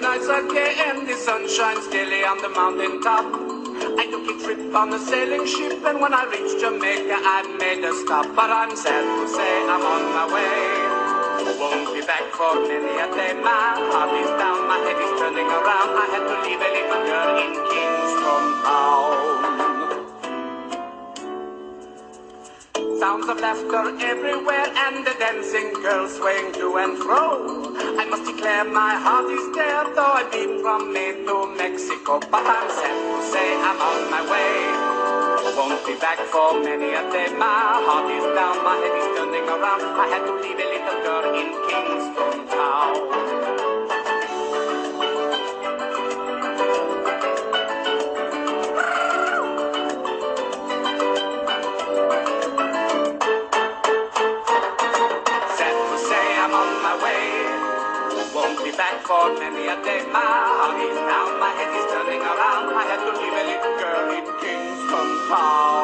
nights are gay and The sun shines daily on the mountain top. I took a trip on a sailing ship, and when I reached Jamaica, I made a stop. But I'm sad to say I'm on my way. Won't be back for many a day. My heart is down, my head is turning around. I had to leave a little girl in Kingston Sounds of laughter everywhere and the dancing girls swaying to and fro. I must declare my heart is there, though I've been from Maine to Mexico. But I'm sad to say I'm on my way. Won't be back for many a day. My heart is down, my head is turning around. I had to leave a little girl in Kingston my way. Won't be back for many a day, my Molly. Now my head is turning around. I have to leave a little girl in Kingston Town.